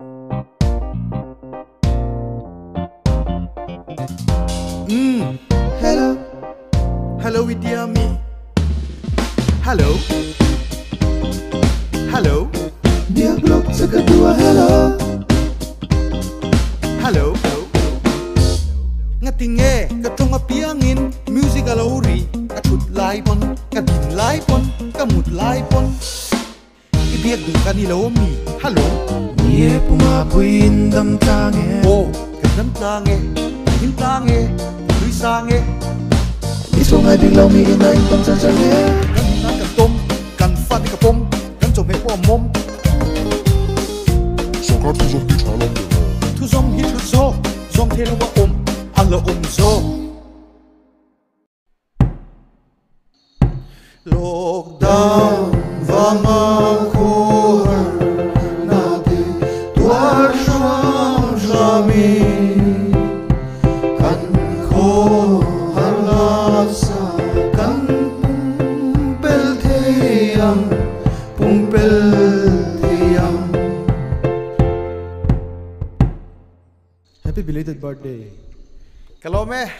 Mm. Hello. Hello, Vidya me. Hello. Hello. Dia blok sa kedua hello Hello. Ngatinge, katong apiangin, music alauri, katut laipon, kadin laipon, kamut laipon. Ibiag dun kanila omi. Hello. ye puma puin dam ta nghe. Ô cái dam ta nghe những ta nghe lưới xa nghe. Đi xuống hai bình lau mi in anh tâm chân chân nghe. Cắn nát tôm cắn phát đi cắn bom cắn trộm hết bom mom sao cắt thu giống hít hà lông giống hít hút gió giống thế là ôm hà là ôm gió. Lockdown và mơ khu Happy belated birthday. Kalome,